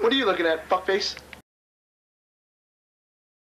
What are you looking at, fuckface?